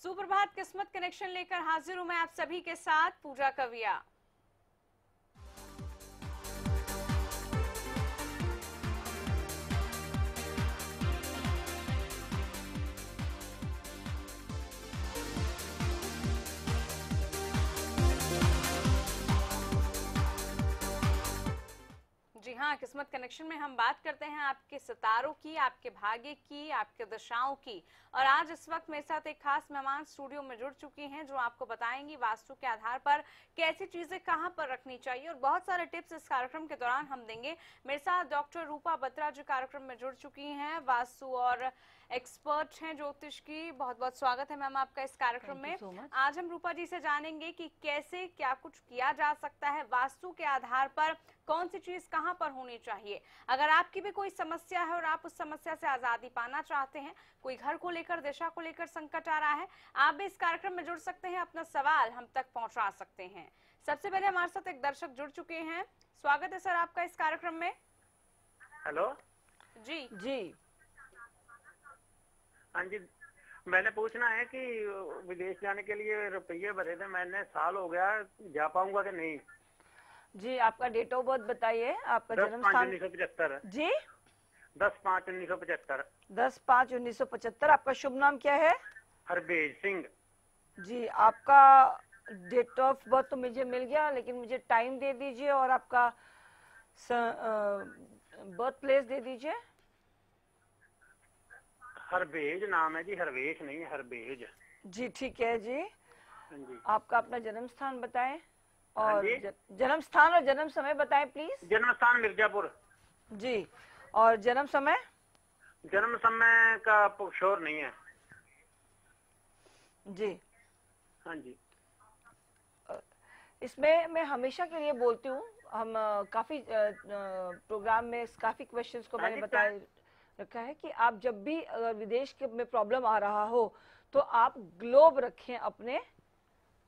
सुप्रभात किस्मत कनेक्शन लेकर हाजिर हूँ मैं आप सभी के साथ पूजा कविया। हाँ किस्मत कनेक्शन में हम बात करते हैं आपके सितारों की, आपके भाग्य की, आपके दशाओं की। और आज इस वक्त मेरे साथ एक खास मेहमान स्टूडियो में जुड़ चुकी हैं, जो आपको बताएँगी वास्तु के आधार पर कैसी चीज़ें कहाँ पर रखनी चाहिए और बहुत सारे टिप्स इस कार्यक्रम के दौरान हम देंगे। मेरे साथ डॉक्टर रूपा बत्रा जो कार्यक्रम में जुड़ चुकी हैं, वास्तु और एक्सपर्ट हैं ज्योतिष की। बहुत बहुत स्वागत है मैम आपका इस कार्यक्रम you so आज हम रूपा जी से जानेंगे कि कैसे क्या कुछ किया जा सकता है वास्तु के आधार पर कौन सी चीज़ कहाँ पर होनी चाहिए। अगर आपकी भी कोई समस्या है और आप उस समस्या से आज़ादी पाना चाहते हैं कोई घर को लेकर दिशा को लेकर संकट आ रहा है आप भी इस कार्यक्रम में जुड़ सकते हैं अपना सवाल हम तक पहुँचा सकते हैं। सबसे पहले हमारे साथ एक दर्शक जुड़ चुके हैं। स्वागत है सर आपका इस कार्यक्रम में। हेलो। जी। जी। हाँ जी मैंने पूछना है कि विदेश जाने के लिए रुपये भरे थे मैंने साल हो गया जा पाऊँगा कि नहीं? जी आपका डेट ऑफ़ बर्थ बताइए आपका जन्म स्थान उन्नीस सौ पचहत्तर। जी। दस पाँच उन्नीस सौ पचहत्तर। दस पाँच उन्नीस सौ पचहत्तर आपका शुभ नाम क्या है? हरबेज सिंह। जी आपका डेट ऑफ़ बर्थ तो मुझे मिल गया लेकिन मुझे टाइम दे दीजिए और आपका बर्थ प्लेस दे दीजिए। हरबेज नाम है जी हरवेश नहीं हरबेज जी ठीक है जी। हाँ जी। आपका अपना जन्म स्थान बताए और हाँ। ज- जन्म स्थान और जन्म समय बताए प्लीज़ जन्म स्थान मिर्जापुर। जी और जन्म समय? जन्म समय का शोर नहीं है। जी। हाँ जी। इसमें मैं हमेशा के लिए बोलती हूँ हम काफ़ी प्रोग्राम में काफ़ी क्वेश्चंस को हाँ मैंने बताया रखा है कि आप जब भी अगर विदेश के में प्रॉब्लम आ रहा हो तो आप ग्लोब रखें अपने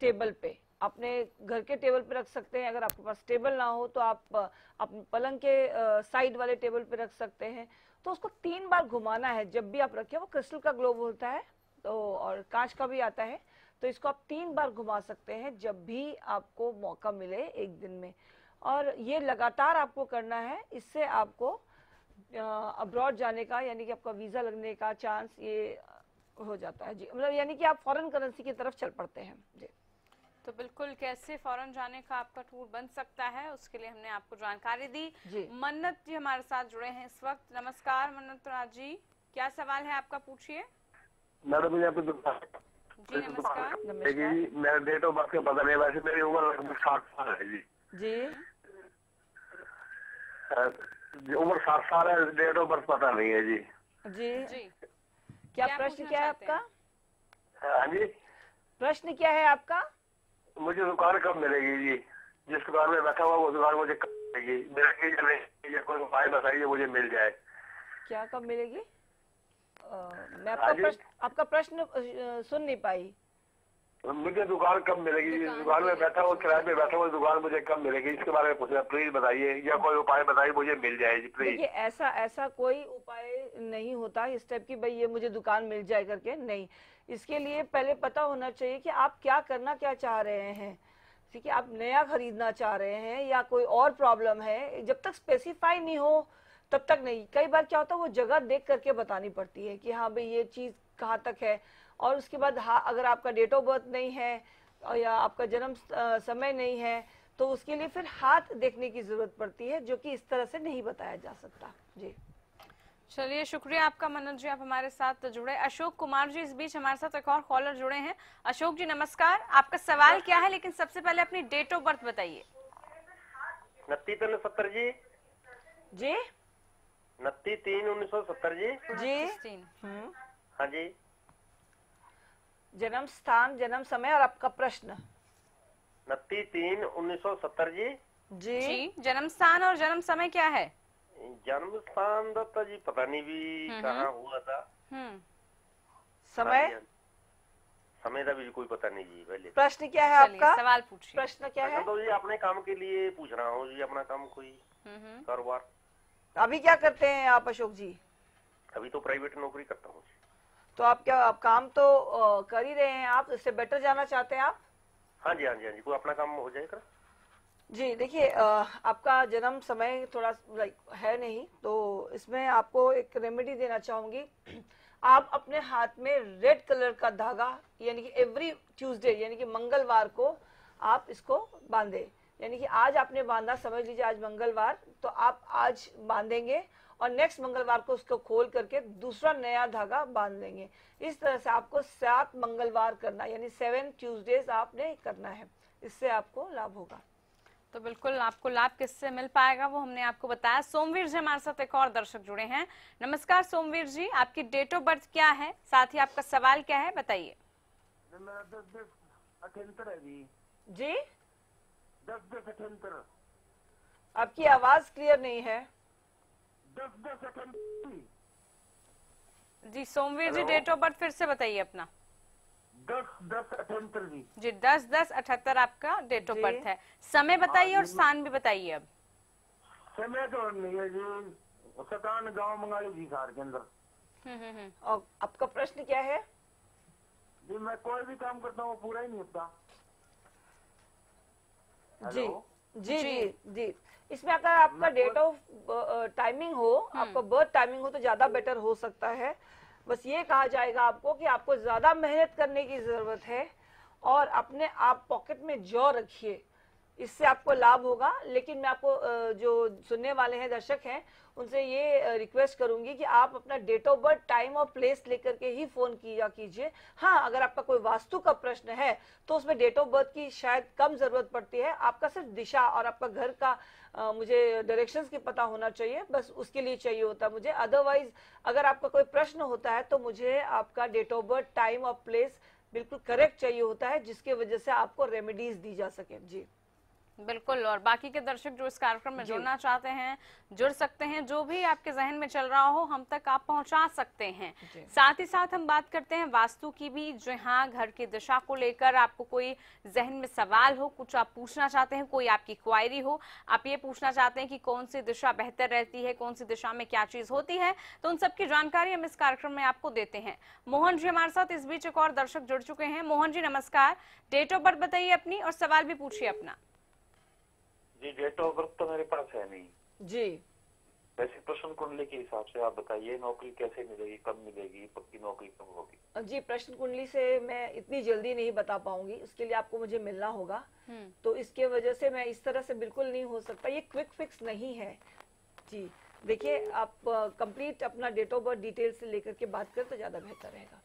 टेबल पे। अपने घर के टेबल पे रख सकते हैं। अगर आपके पास टेबल ना हो तो आप अपने पलंग के साइड वाले टेबल पे रख सकते हैं। तो उसको तीन बार घुमाना है। जब भी आप रखें, वो क्रिस्टल का ग्लोब होता है तो और कांच का भी आता है। तो इसको आप तीन बार घुमा सकते हैं, जब भी आपको मौका मिले एक दिन में। और ये लगातार आपको करना है। इससे आपको अब्रॉड जाने का यानी कि आपका वीज़ा लगने का चांस ये हो जाता है। जी मतलब यानी कि आप फॉरेन करेंसी की तरफ़ चल पड़ते हैं। जी। तो बिल्कुल कैसे फ़ौरन जाने का आपका टूर बन सकता है उसके लिए हमने आपको जानकारी दी। जी। मन्नत जी हमारे साथ जुड़े हैं इस वक्त। नमस्कार मन्नत राज जी। क्या सवाल है आपका पूछिए। मैडम जी नमस्कार। मेरा डेट ऑफ़ बर्थ का पता नहीं वैसे मेरी उम्र लगभग साठ साल है जी। जी। जी, उम्र सात साल है डेट ऑफ़ बर्थ पता नहीं है जी। जी। जी। क्या क्या प्रश्न क्या है आपका? हाँ? जी। प्रश्न क्या है आपका? मुझे दुकान कब मिलेगी जी? जिस दुकान में बैठा हुआ वो दुकान मुझे कब मिलेगी? मेरा नहीं कोई उपाय बताइए मुझे मिल जाए। क्या कब मिलेगी? अ, मैं आपका हाँ प्रश्न आपका प्रश्न सुन नहीं पाई। मुझे दुकान कब मिलेगी? दुकान दुकान में बैठा हुआ किराए पे बैठा हुआ दुकान मुझे कब मिलेगी? इसके बारे में पूछना प्लीज़ बताइए या कोई उपाय बताइए मुझे मिल जाए जी प्लीज़ देखिए ऐसा ऐसा कोई उपाय नहीं होता इस टाइप की भाई ये मुझे दुकान मिल जाए करके। नहीं। इसके लिए पहले पता होना चाहिए कि आप क्या करना क्या चाह रहे हैं। ठीक है आप नया खरीदना चाह रहे हैं या कोई और प्रॉब्लम है जब तक स्पेसिफाई नहीं हो तब तक नहीं। कई बार क्या होता है वो जगह देख करके बतानी पड़ती है कि हाँ भाई ये चीज़ कहाँ तक है? और उसके बाद हाँ अगर आपका डेट ऑफ़ बर्थ नहीं है या आपका जन्म समय नहीं है तो उसके लिए फिर हाथ देखने की ज़रूरत पड़ती है जो कि इस तरह से नहीं बताया जा सकता। जी। चलिए शुक्रिया आपका मनोज जी आप हमारे साथ जुड़े। अशोक कुमार जी इस बीच हमारे साथ एक और कॉलर जुड़े हैं। अशोक जी नमस्कार। आपका सवाल क्या है? लेकिन सबसे पहले अपनी डेट ऑफ़ बर्थ बताइए। नत्ती तीन सत्तर जी। जी। नत्ती तीन उन्नीस सौ सत्तर जी। जी। 16 हाँ जी। जन्म स्थान जन्म समय और आपका प्रश्न। नती तीन उन्नीस सौ सत्तर जी। जी, जी जन्म स्थान और जन्म समय क्या है? जन्म स्थान दत्ता जी पता नहीं भी हम्म। कहा हुआ था। हम्म। समय? हाँ हाँ समय का भी कोई पता नहीं जी पहले। प्रश्न क्या है आपका? सवाल पूछिए। प्रश्न क्या है? तो जी अपने काम के लिए पूछ रहा हूँ जी अपना काम कोई हम्म, कारोबार। अभी क्या करते हैं आप अशोक जी? अभी तो प्राइवेट नौकरी करता हूँ तो आप क्या आप काम तो कर ही रहे हैं आप इससे बेटर जाना चाहते हैं आप? हाँ जी हाँ जी हाँ जी कोई अपना काम हो जाएगा जी देखिए आपका जन्म समय थोड़ा लाइक है नहीं तो इसमें आपको एक रेमेडी देना चाहूँगी। आप अपने हाथ में रेड कलर का धागा यानी कि एवरी ट्यूसडे यानी कि मंगलवार को आप इसको बांधे। यानी कि आज आपने बांधा समझ लीजिए आज मंगलवार तो आप आज बांधेंगे और नेक्स्ट मंगलवार को उसको खोल करके दूसरा नया धागा बाँध लेंगे। इस तरह से आपको सात मंगलवार करना यानी सेवन ट्यूसडेज आपने करना है। इससे आपको लाभ होगा। तो बिल्कुल आपको लाभ किससे मिल पाएगा वो हमने आपको बताया। सोमवीर जी हमारे साथ एक और दर्शक जुड़े हैं। नमस्कार सोमवीर जी आपकी डेट ऑफ़ बर्थ क्या है? साथ ही आपका सवाल क्या है बताइए। मेरा दस दस अठहत्तर है जी। जी? दस दस अठहत्तर। आपकी आवाज़ क्लियर नहीं है। जी Somveer ji date of birth फिर से बताइए अपना। दस दस अठहत्तर जी। जी दस दस अठहत्तर आपका डेट ऑफ़ बर्थ है। समय बताइए और स्थान भी बताइए अब। समय तो नहीं है जी। सतान गाँव मंगाली जी सार के अंदर। हम्म हम्म हम्म। और आपका प्रश्न क्या है? जी मैं कोई भी काम करता हूँ वो पूरा ही नहीं होता। जी जी। जी। जी। इसमें अगर आपका डेट ऑफ़ टाइमिंग हो आपका बर्थ टाइमिंग हो तो ज़्यादा बेटर हो सकता है। बस ये कहा जाएगा आपको कि आपको ज़्यादा मेहनत करने की ज़रूरत है और अपने आप पॉकेट में जॉ रखिए। इससे आपको लाभ होगा। लेकिन मैं आपको जो सुनने वाले हैं दर्शक हैं उनसे ये रिक्वेस्ट करूँगी कि आप अपना डेट ऑफ़ बर्थ टाइम और प्लेस लेकर के ही फ़ोन किया कीजिए। हाँ अगर आपका कोई वास्तु का प्रश्न है तो उसमें डेट ऑफ़ बर्थ की शायद कम ज़रूरत पड़ती है। आपका सिर्फ़ दिशा और आपका घर का अ, मुझे डायरेक्शंस की पता होना चाहिए। बस उसके लिए चाहिए होता है मुझे। अदरवाइज़ अगर आपका कोई प्रश्न होता है तो मुझे आपका डेट ऑफ़ बर्थ टाइम और प्लेस बिल्कुल करेक्ट चाहिए होता है जिसके वजह से आपको रेमेडीज दी जा सके। जी। बिल्कुल और बाकी के दर्शक जो इस कार्यक्रम में जुड़ना चाहते हैं जुड़ सकते हैं जो भी आपके जहन में चल रहा हो हम तक आप पहुँचा सकते हैं। साथ ही साथ हम बात करते हैं वास्तु की भी जो हाँ घर की दिशा को लेकर आपको कोई जहन में सवाल हो कुछ आप पूछना चाहते हैं कोई आपकी क्वायरी हो आप ये पूछना चाहते हैं कि कौन सी दिशा बेहतर रहती है कौन सी दिशा में क्या चीज़ होती है तो उन सबकी जानकारी हम इस कार्यक्रम में आपको देते हैं। मोहन जी हमारे साथ इस बीच एक और दर्शक जुड़ चुके हैं। मोहन जी नमस्कार। डेट ऑफ़ बर्थ बताइए अपनी और सवाल भी पूछिए अपना। जी डेट ऑफ़ बर्थ तो मेरे पास है नहीं। जी। वैसे प्रश्न कुंडली के हिसाब से आप बताइए नौकरी कैसे मिलेगी कब मिलेगी पक्की नौकरी कब होगी? जी प्रश्न कुंडली से मैं इतनी जल्दी नहीं बता पाऊँगी उसके लिए आपको मुझे मिलना होगा। हम्म। तो इसके वजह से मैं इस तरह से बिल्कुल नहीं हो सकता ये क्विक फिक्स नहीं है। जी देखिए आप कंप्लीट अपना डेट ऑफ़ बर्थ डिटेल से लेकर के बात करें तो ज़्यादा बेहतर रहेगा।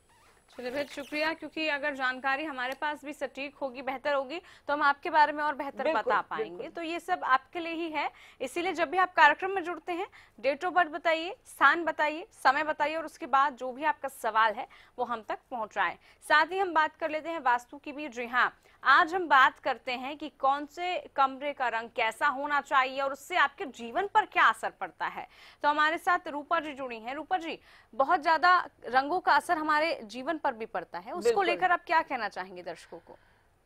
चलिए बहुत शुक्रिया क्योंकि अगर जानकारी हमारे पास भी सटीक होगी बेहतर होगी तो हम आपके बारे में और बेहतर बता पाएँगे। तो ये सब आपके लिए ही है। इसीलिए जब भी आप कार्यक्रम में जुड़ते हैं डेट ऑफ़ बर्थ बताइए स्थान बताइए समय बताइए और उसके बाद जो भी आपका सवाल है वो हम तक पहुँच रहा है। साथ ही हम बात कर लेते हैं वास्तु की भी। जी हाँ आज हम बात करते हैं कि कौन से कमरे का रंग कैसा होना चाहिए और उससे आपके जीवन पर क्या असर पड़ता है। तो हमारे साथ रूपा जी जुड़ी हैं। रूपा जी बहुत ज़्यादा रंगों का असर हमारे जीवन पर भी पड़ता है। उसको लेकर आप क्या कहना चाहेंगे दर्शकों को?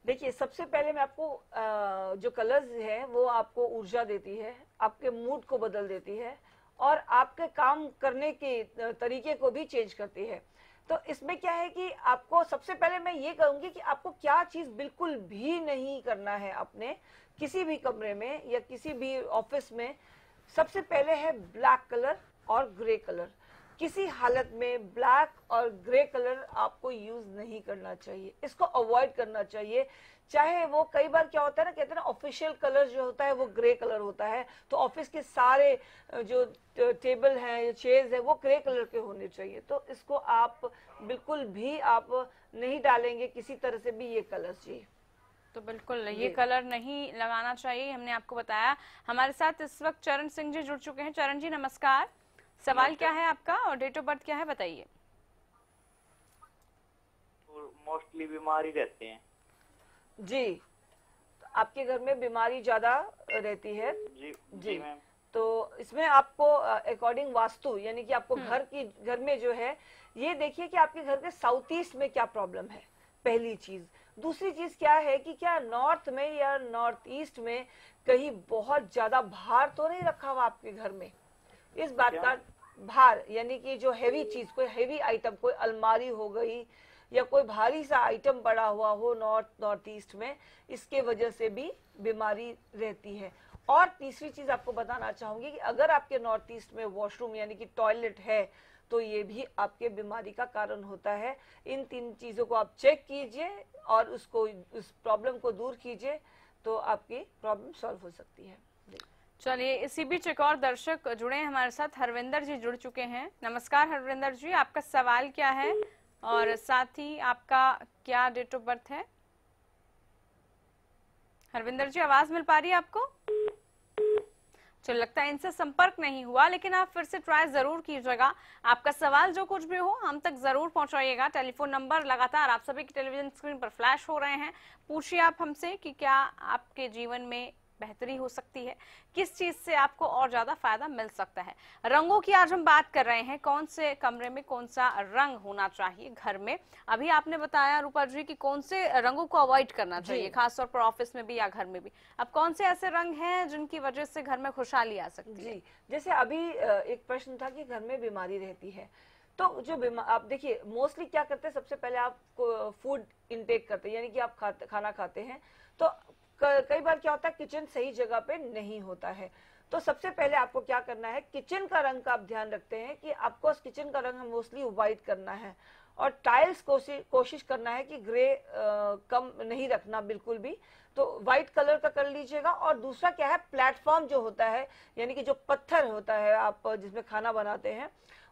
देखिए सबसे पहले मैं आपको जो कलर्स है वो आपको ऊर्जा देती है आपके मूड को बदल देती है और आपके काम करने के तरीके को भी चेंज करती है। तो इसमें क्या है कि आपको सबसे पहले मैं ये कहूँगी कि आपको क्या चीज़ बिल्कुल भी नहीं करना है अपने किसी भी कमरे में या किसी भी ऑफ़िस में, सबसे पहले है ब्लैक कलर और ग्रे कलर। किसी हालत में ब्लैक और ग्रे कलर आपको यूज़ नहीं करना चाहिए। इसको अवॉइड करना चाहिए। चाहे वो कई बार क्या होता है ना कहते हैं ना ऑफिशियल कलर जो होता है वो ग्रे कलर होता है। तो ऑफ़िस के सारे जो टेबल हैं चेयर्स है वो ग्रे कलर के होने चाहिए। तो इसको आप बिल्कुल भी आप नहीं डालेंगे किसी तरह से भी ये कलर। जी। तो बिल्कुल ये। कलर नहीं लगाना चाहिए हमने आपको बताया। हमारे साथ इस वक्त चरण सिंह जी जुड़ चुके हैं। चरण जी नमस्कार। सवाल क्या है आपका और डेट ऑफ़ बर्थ क्या है बताइए। मोस्टली बीमार ही रहते हैं। जी आपके घर में बीमारी ज़्यादा रहती है? जी जी। जी मैम तो इसमें आपको अकॉर्डिंग वास्तु यानी कि आपको घर की घर में जो है ये देखिए कि आपके घर के साउथ ईस्ट में क्या प्रॉब्लम है पहली चीज़। दूसरी चीज़ क्या है कि क्या नॉर्थ में या नॉर्थ ईस्ट में कहीं बहुत ज़्यादा भार तो नहीं रखा हुआ आपके घर में? इस बात का भार यानी कि जो हैवी चीज़ कोई हैवी आइटम कोई अलमारी हो गई या कोई भारी सा आइटम पड़ा हुआ हो नॉर्थ नॉर्थ ईस्ट में इसके वजह से भी बीमारी रहती है। और तीसरी चीज़ आपको बताना चाहूँगी कि अगर आपके नॉर्थ ईस्ट में वॉशरूम यानी कि टॉयलेट है तो ये भी आपके बीमारी का कारण होता है। इन तीन चीज़ों को आप चेक कीजिए और उसको उस प्रॉब्लम को दूर कीजिए तो आपकी प्रॉब्लम सॉल्व हो सकती है। चलिए, इसी बीच एक और दर्शक जुड़े हैं हमारे साथ। हरविंदर जी जुड़ चुके हैं। नमस्कार हरविंदर जी, आपका सवाल क्या है? और साथ ही आपका क्या डेट ऑफ़ बर्थ है? हरविंदर जी, आवाज़ मिल पा रही है आपको? चलो, लगता है इनसे संपर्क नहीं हुआ, लेकिन आप फिर से ट्राई ज़रूर कीजिएगा। आपका सवाल जो कुछ भी हो, हम तक ज़रूर पहुंचाइएगा। टेलीफोन नंबर लगातार आप सभी की टेलीविज़न स्क्रीन पर फ्लैश हो रहे हैं। पूछिए आप हमसे कि क्या आपके जीवन में बेहतरी हो सकती है। किस चीज़ से आपको और ज़्यादा फ़ायदा मिल सकता है? रंगों की आज हम बात कर रहे हैं। कौन से कमरे में कौन सा रंग होना चाहिए घर में? अभी आपने बताया रूपा जी कि कौन से रंगों को अवॉइड करना चाहिए खासतौर पर ऑफ़िस में भी या घर में भी। अब कौन से ऐसे रंग हैं जिनकी वजह से घर में खुशहाली आ सकती है? जैसे अभी एक प्रश्न था कि घर में बीमारी रहती है। तो जो बीमा आप देखिए मोस्टली क्या करते हैं सबसे पहले आप फ़ूड इनटेक करते हैं यानी कि आप खाते खाना खाते हैं। तो कई बार क्या होता है किचन सही जगह पे नहीं होता है। तो सबसे पहले आपको क्या करना है किचन का रंग का आप ध्यान रखते हैं कि आपको किचन का रंग मोस्टली व्हाइट करना है। और टाइल्स कोशिश कोशिश करना है कि ग्रे आ, कम नहीं रखना बिल्कुल भी। तो व्हाइट कलर का कर लीजिएगा और दूसरा क्या है प्लेटफॉर्म जो होता है यानी कि जो पत्थर होता है आप जिसमें खाना बनाते हैं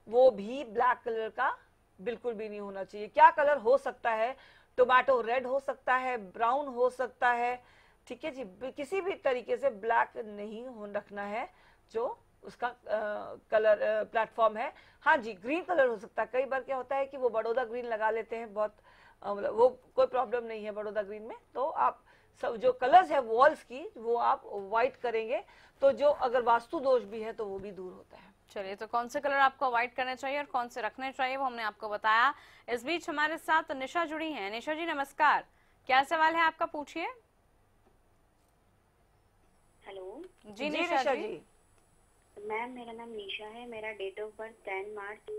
वो भी ब्लैक कलर का बिल्कुल भी नहीं होना चाहिए। क्या कलर हो सकता है? टोमेटो रेड हो सकता है ब्राउन हो सकता है ठीक है जी किसी भी तरीके से ब्लैक नहीं हो रखना है जो उसका आ, कलर प्लेटफॉर्म है। हाँ जी ग्रीन कलर हो सकता है। कई बार क्या होता है कि वो बड़ौदा ग्रीन लगा लेते हैं बहुत मतलब वो कोई प्रॉब्लम नहीं है बड़ौदा ग्रीन में। तो आप सब जो कलर्स है वॉल्स की वो आप व्हाइट करेंगे। तो जो अगर वास्तु दोष भी है तो वो भी दूर होता है। चलिए तो कौन से कलर आपको अवॉइड करने चाहिए और कौन से रखने चाहिए वो हमने आपको बताया। इस बीच हमारे साथ निशा जुड़ी हैं। निशा जी नमस्कार। क्या सवाल है आपका? पूछिए। हेलो। जी निशा जी। मैम मेरा नाम निशा है। मेरा date of birth ten March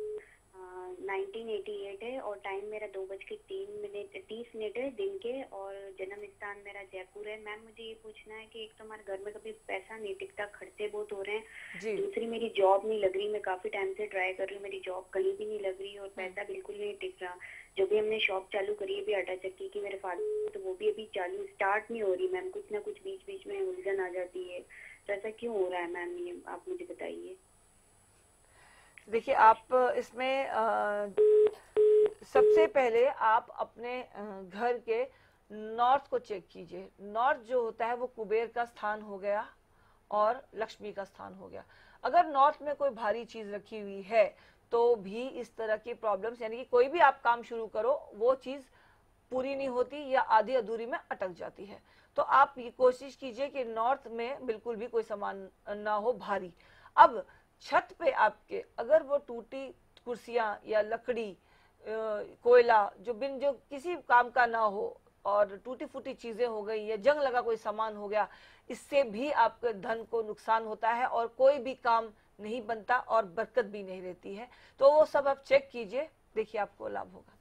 nineteen eighty eight है और टाइम मेरा दो बज के तीन मिनट तीस मिनट है दिन के और जन्म स्थान मेरा जयपुर है। मैम मुझे ये पूछना है कि एक तो हमारे घर में कभी पैसा नहीं टिकता खर्चे बहुत हो रहे हैं। दूसरी मेरी जॉब नहीं लग रही मैं काफ़ी टाइम से ट्राई कर रही हूँ मेरी जॉब कहीं भी नहीं लग रही और पैसा बिल्कुल नहीं टिक रहा। जो भी हमने शॉप चालू करी है अभी आटा चक्की की मेरे फादर तो वो भी अभी चालू स्टार्ट नहीं हो रही मैम। कुछ ना कुछ बीच बीच में उलझन आ जाती है। तो ऐसा क्यों हो रहा है मैम ये आप मुझे बताइए। देखिए, आप इसमें सबसे पहले आप अपने घर के नॉर्थ को चेक कीजिए। नॉर्थ जो होता है वो कुबेर का स्थान हो गया और लक्ष्मी का स्थान हो गया। अगर नॉर्थ में कोई भारी चीज़ रखी हुई है तो भी इस तरह की प्रॉब्लम्स, यानी कि कोई भी आप काम शुरू करो, वो चीज़ पूरी नहीं होती या आधी अधूरी में अटक जाती है। तो आप ये कोशिश कीजिए कि नॉर्थ में बिल्कुल भी कोई सामान ना हो भारी। अब छत पे आपके, अगर वो टूटी कुर्सियाँ या लकड़ी कोयला, जो बिन, जो किसी काम का ना हो और टूटी फूटी चीज़ें हो गई या जंग लगा कोई सामान हो गया, इससे भी आपके धन को नुकसान होता है और कोई भी काम नहीं बनता और बरकत भी नहीं रहती है। तो वो सब आप चेक कीजिए, देखिए आपको लाभ होगा।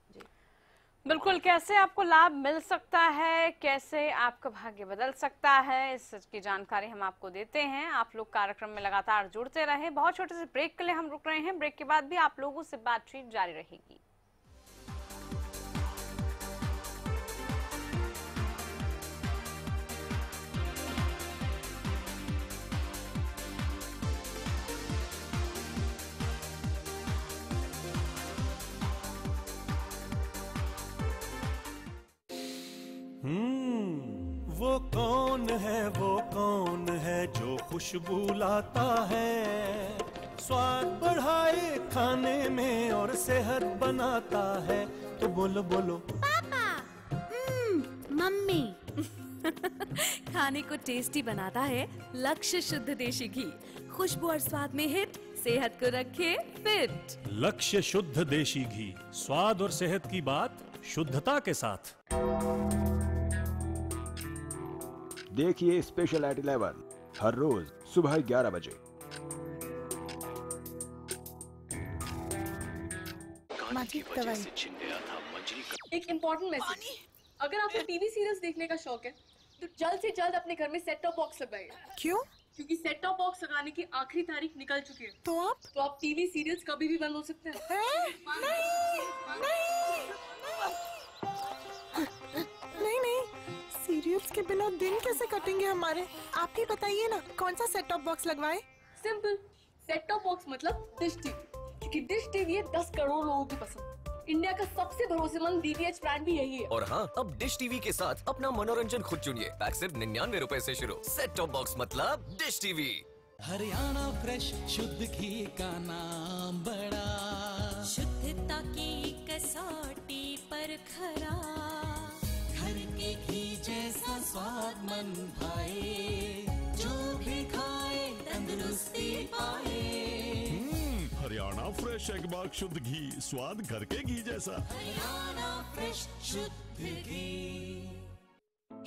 बिल्कुल, कैसे आपको लाभ मिल सकता है? कैसे आपका भाग्य बदल सकता है? इस की जानकारी हम आपको देते हैं। आप लोग कार्यक्रम में लगातार जुड़ते रहे। बहुत छोटे से ब्रेक के लिए हम रुक रहे हैं। ब्रेक के बाद भी आप लोगों से बातचीत जारी रहेगी। हम्म। वो कौन है वो कौन है जो खुशबू लाता है? स्वाद बढ़ाए खाने में और सेहत बनाता है। तो बोलो बोलो। Papa mummy. खाने को टेस्टी बनाता है लक्ष्य शुद्ध देशी घी। खुशबू और स्वाद में हिट सेहत को रखे फिट। लक्ष्य शुद्ध देशी घी स्वाद और सेहत की बात शुद्धता के साथ। देखिए स्पेशल एट इलेवन हर रोज सुबह 11 बजे। एक इम्पोर्टेंट मैसेज अगर आपको टीवी सीरियल्स देखने का शौक है तो जल्द से जल्द अपने घर में सेट टॉप बॉक्स लगाइए। क्यों? क्योंकि सेट टॉप बॉक्स लगाने की आखिरी तारीख निकल चुकी है। तो आप तो आप टीवी सीरियल्स कभी भी बंद हो सकते हैं। सीरियल्स के बिना दिन कैसे कटेंगे हमारे? आप ही बताइए ना कौन सा सेट टॉप बॉक्स लगवाए? सिंपल सेट टॉप बॉक्स मतलब डिश टीवी क्योंकि डिश टीवी है दस करोड़ लोगों की पसंद. इंडिया का सबसे भरोसेमंद डीटीएच ब्रांड भी यही है। और हाँ अब डिश टीवी के साथ अपना मनोरंजन खुद चुनिए। पैक सिर्फ़ निन्यानवे रूपए ऐसी शुरू। सेट टॉप बॉक्स मतलब डिश टीवी हरियाणा फ्रेश शुद्ध घी का नाम बड़ा। शुद्धता की कसौटी पर खरा। घर के घी जैसा स्वाद मन भाए जो भी खाए तंदुरुस्ती पाए। हम्म, हरियाणा फ्रेश एगबाग शुद्ध घी? स्वाद घर के घी जैसा। हरियाणा फ्रेश शुद्ध घी।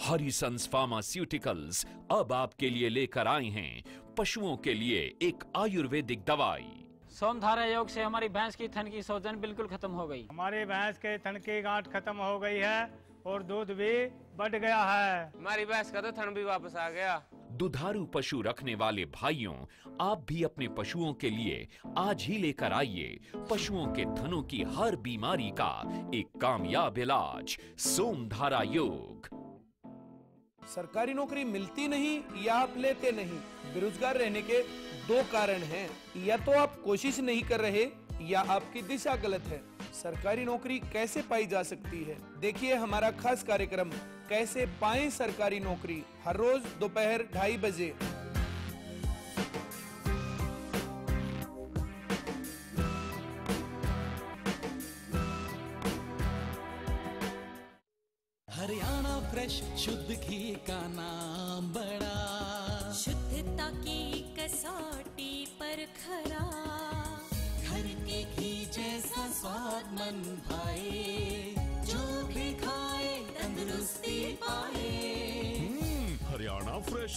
हरिसंस फार्मास्यूटिकल्स अब आपके लिए लेकर आए हैं। पशुओं के लिए एक आयुर्वेदिक दवाई। सोमधारा योग से हमारी भैंस की थन की सोजन बिल्कुल खत्म हो गई। हमारी भैंस के थन की गांठ खत्म हो गई है। और दूध भी बढ़ गया है। हमारी भैंस का तो थन भी वापस आ गया। दुधारू पशु रखने वाले भाइयों आप भी अपने पशुओं के लिए आज ही लेकर आइए पशुओं के धनों की हर बीमारी का एक कामयाब इलाज सोमधारा योग। सरकारी नौकरी मिलती नहीं या आप लेते नहीं? बेरोजगार रहने के दो कारण हैं। या तो आप कोशिश नहीं कर रहे या आपकी दिशा गलत है? सरकारी नौकरी कैसे पाई जा सकती है? देखिए, हमारा खास कार्यक्रम, कैसे पाएँ सरकारी नौकरी? हर रोज दोपहर ढाई बजे।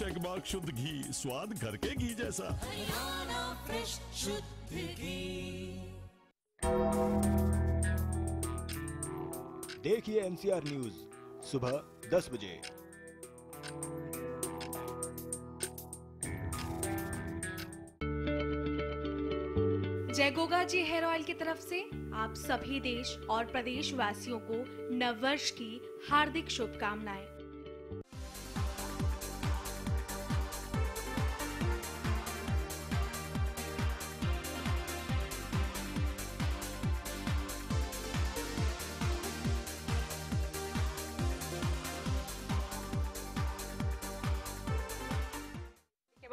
एगबाग शुद्ध घी स्वाद घर के घी जैसा। हरियाणा फ्रेश शुद्ध घी। देखिए एनसीआर न्यूज़ सुबह 10 बजे। जय गोगा जी हेयर ऑयल की तरफ़ से आप सभी देश और प्रदेश वासियों को नववर्ष की हार्दिक शुभकामनाएँ।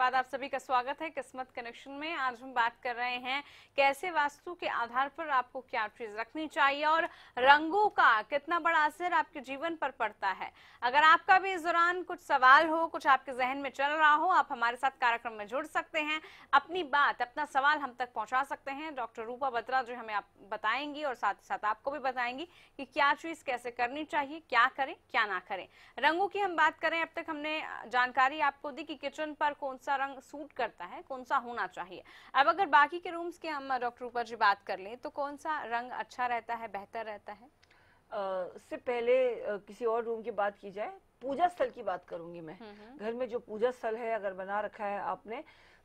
बाद आप सभी का स्वागत है किस्मत कनेक्शन में। आज हम बात कर रहे हैं कैसे वास्तु के आधार पर आपको क्या चीज़ रखनी चाहिए और रंगों का कितना बड़ा असर आपके जीवन पर पड़ता है। अगर आपका भी इस दौरान कुछ सवाल हो, कुछ आपके जहन में चल रहा हो, आप हमारे साथ कार्यक्रम में जुड़ सकते हैं। अपनी बात, अपना सवाल हम तक पहुँचा सकते हैं। डॉक्टर रूपा बत्रा जो हमें आप बताएँगी और साथ साथ आपको भी बताएँगी कि क्या चीज़ कैसे करनी चाहिए, क्या करें, क्या ना करें। रंगों की हम बात करें, अब तक हमने जानकारी आपको दी कि किचन पर कौन सा रंग सूट करता है कौन सा होना चाहिए। अब अगर बाकी के रूम्स की हम डॉक्टर ऊपर जी बात कर लें तो कौन सा रंग अच्छा रहता है बेहतर रहता है? इससे पहले किसी और रूम की बात की जाए पूजा स्थल की बात करूँगी मैं। घर में जो पूजा स्थल है अगर बना रखा है आपने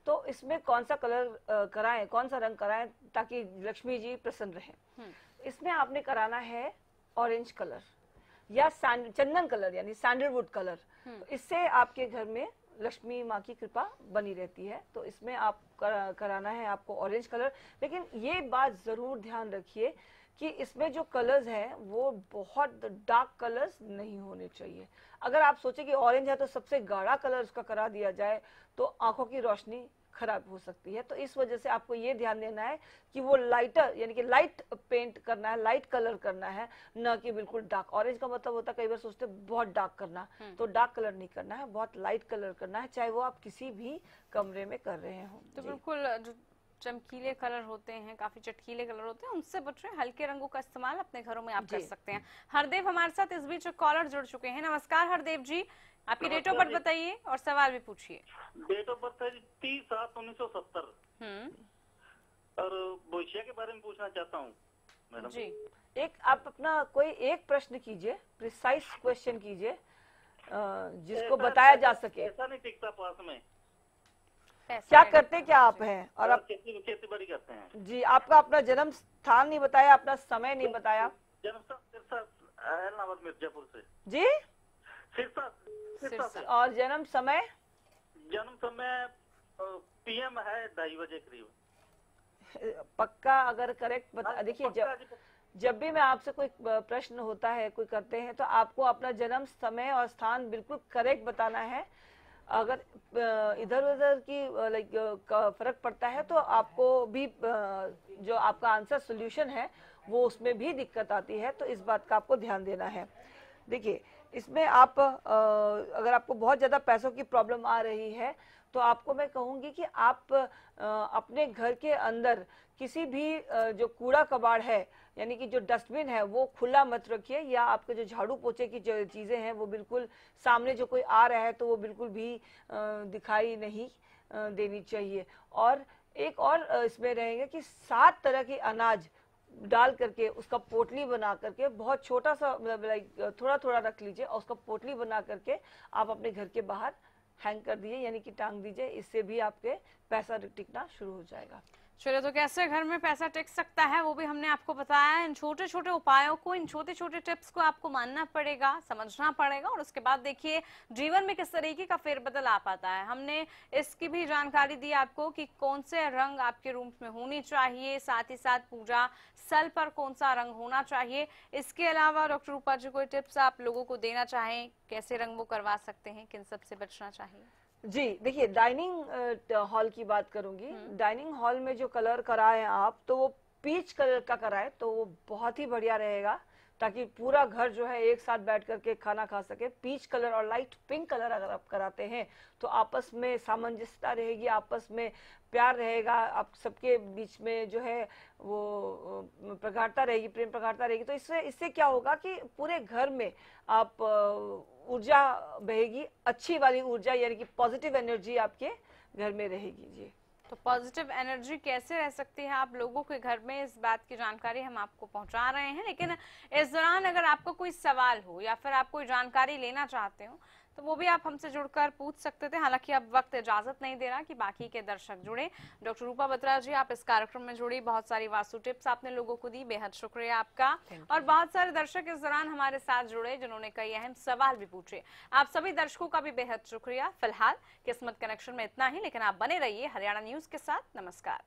तो इसमें कौन सा कलर कराएँ कौन सा रंग कराएँ ताकि लक्ष्मी जी प्रसन्न रहे। इसमें आपने कराना है ऑरेंज कलर या सैंड चंदन कलर यानी सैंडलवुड कलर इससे आपके घर में लक्ष्मी माँ की कृपा बनी रहती है। तो इसमें आप कर, कराना है आपको ऑरेंज कलर लेकिन ये बात ज़रूर ध्यान रखिए कि इसमें जो कलर्स हैं वो बहुत डार्क कलर्स नहीं होने चाहिए। अगर आप सोचे कि ऑरेंज है तो सबसे गाढ़ा कलर उसका करा दिया जाए तो आँखों की रोशनी खराब हो सकती है। तो इस वजह से आपको ये ध्यान देना है कि वो लाइटर यानी कि लाइट पेंट करना है लाइट कलर करना है न कि बिल्कुल डार्क ऑरेंज का मतलब होता है कई बार सोचते बहुत डार्क करना। तो डार्क कलर नहीं करना है बहुत लाइट कलर करना है चाहे वो आप किसी भी कमरे में कर रहे हो। तो बिल्कुल जो चमकीले कलर होते हैं काफ़ी चटकीले कलर होते हैं उनसे बच रहे हल्के रंगों का इस्तेमाल अपने घरों में आप कर सकते हैं। हरदेव हमारे साथ इस बीच कॉलर जुड़ चुके हैं। नमस्कार हरदेव जी। आपकी डेट ऑफ़ बर्थ बताइए और सवाल भी पूछिए। डेट ऑफ़ बर्थ है तीस सात उन्नीस सौ सत्तर। हम्म। और भविष्य के बारे में पूछना चाहता हूँ मैडम। जी। एक आप अपना कोई एक प्रश्न कीजिए प्रिसाइज क्वेश्चन कीजिए जिसको बताया जा सके। ऐसा नहीं टिकता पास में। क्या करते क्या आप हैं? और आप खेती खेती बाड़ी करते हैं। जी आपका अपना जन्म स्थान नहीं बताया अपना समय नहीं बताया। जन्म स्थान मिर्जापुर से। जी? सिरसा सिरसा और जन्म समय? जन्म समय पीएम है ढाई बजे करीब। पक्का अगर करेक्ट बता देखिए जब जब भी मैं आपसे कोई प्रश्न होता है कोई करते हैं तो आपको अपना जन्म समय और स्थान बिल्कुल करेक्ट बताना है। अगर इधर उधर की लाइक फ़र्क पड़ता है तो आपको भी जो आपका आंसर सोल्यूशन है वो उसमें भी दिक्कत आती है तो इस बात का आपको ध्यान देना है। देखिए इसमें आप अगर आपको बहुत ज़्यादा पैसों की प्रॉब्लम आ रही है तो आपको मैं कहूँगी कि आप अपने घर के अंदर किसी भी जो कूड़ा कबाड़ है, यानी कि जो डस्टबिन है, वो खुला मत रखिए, या आपके जो झाड़ू पोछे की जो चीज़ें हैं, वो बिल्कुल सामने जो कोई आ रहा है तो वो बिल्कुल भी दिखाई नहीं देनी चाहिए। और एक और इसमें रहेगा कि सात तरह के अनाज डाल करके उसका पोटली बना करके बहुत छोटा सा मतलब लाइक थोड़ा थोड़ा रख लीजिए और उसका पोटली बना करके आप अपने घर के बाहर हैंग कर दीजिए, यानी कि टांग दीजिए, इससे भी आपके पैसा टिकना शुरू हो जाएगा। चलिए तो कैसे घर में पैसा टिक सकता है? वो भी हमने आपको बताया। इन छोटे छोटे उपायों को, इन छोटे छोटे टिप्स को आपको मानना पड़ेगा, समझना पड़ेगा और उसके बाद देखिए, जीवन में किस तरीके का फेरबदल आ पाता है। हमने इसकी भी जानकारी दी आपको कि कौन से रंग आपके रूम में होने चाहिए, साथ ही साथ पूजा स्थल पर कौन सा रंग होना चाहिए। इसके अलावा डॉक्टर रूपा जी कोई टिप्स आप लोगों को देना चाहें, कैसे रंग वो करवा सकते हैं, किन सबसे बचना चाहिए? जी देखिए डाइनिंग हॉल की बात करूँगी। डाइनिंग हॉल में जो कलर कराए आप तो वो पीच कलर का कराए तो वो बहुत ही बढ़िया रहेगा ताकि पूरा घर जो है एक साथ बैठ करके खाना खा सके। पीच कलर और लाइट पिंक कलर अगर आप कराते हैं तो आपस में सामंजस्यता रहेगी आपस में प्यार रहेगा आप सबके बीच में जो है वो प्रगाढ़ता रहेगी प्रेम प्रगाढ़ता रहेगी। तो इससे इससे क्या होगा कि पूरे घर में आप ऊर्जा बहेगी, अच्छी वाली ऊर्जा, यानी कि पॉजिटिव एनर्जी आपके घर में रहेगी, जी। तो पॉजिटिव एनर्जी कैसे रह सकती है? आप लोगों के घर में इस बात की जानकारी हम आपको पहुँचा रहे हैं, लेकिन इस दौरान अगर आपको कोई सवाल हो या फिर आप कोई जानकारी लेना चाहते हो तो वो भी आप हमसे जुड़कर पूछ सकते थे। हालाँकि अब वक्त इजाज़त नहीं दे रहा कि बाकी के दर्शक जुड़े। डॉक्टर रूपा बत्रा जी आप इस कार्यक्रम में जुड़ी। बहुत सारी वास्तु टिप्स आपने लोगों को दी। बेहद शुक्रिया आपका। और बहुत सारे दर्शक इस दौरान हमारे साथ जुड़े जिन्होंने कई अहम सवाल भी पूछे। आप सभी दर्शकों का भी बेहद शुक्रिया। फ़िलहाल किस्मत कनेक्शन में इतना ही लेकिन आप बने रहिए हरियाणा न्यूज़ के साथ। नमस्कार।